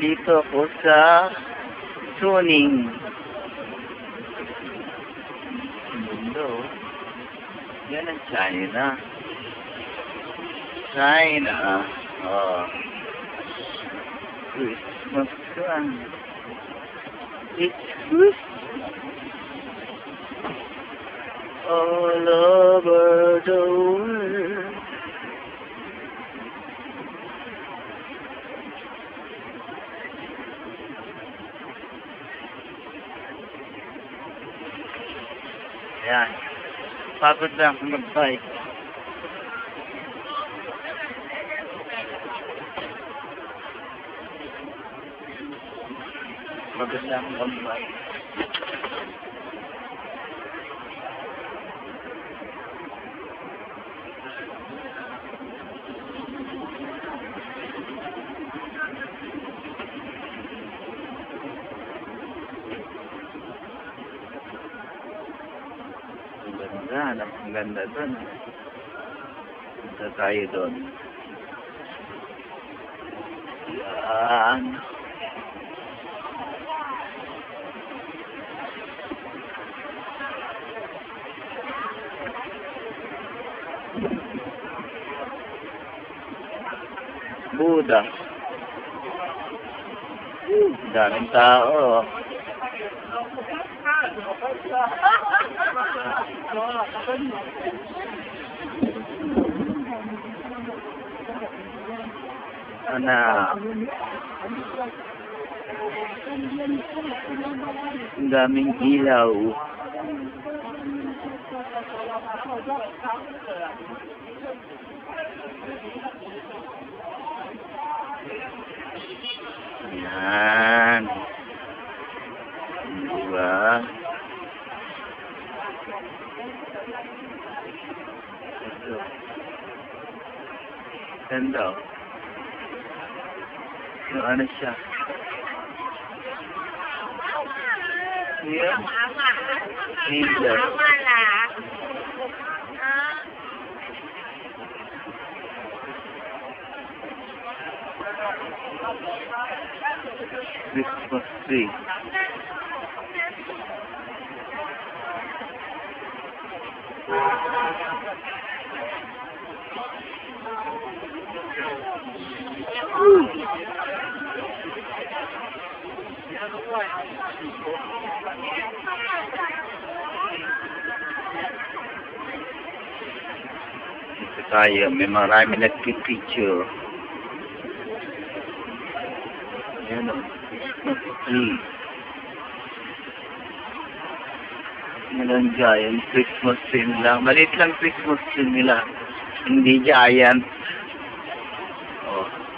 Dito ako sa Suning. Mundo. China. China. Oh. It's Christmas. All over the world. Ayan. Pagod lang mag-bike. Pagod lang mag-bike. Ganda, ang ganda doon. Punta tayo doon. Yan. Buda. Daming tao. Ana. À. mình daming ilaw. Yan. Stand up. Yung ano Thank you. Tayo, may marami nagpipicture. Ayan o. Yan ang giant Christmas tree nila. Maliit lang Christmas tree nila. Hindi giant.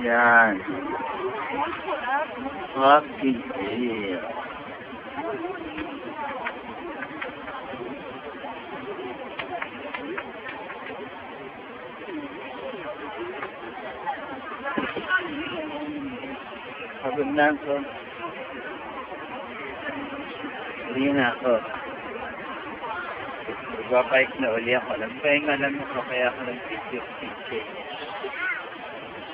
Yan. Fucking deal. Pagod na ako. Hindi na ako. Magbabike na uli ako. Nagpahinga lang ako kaya ako nag-picture-picture.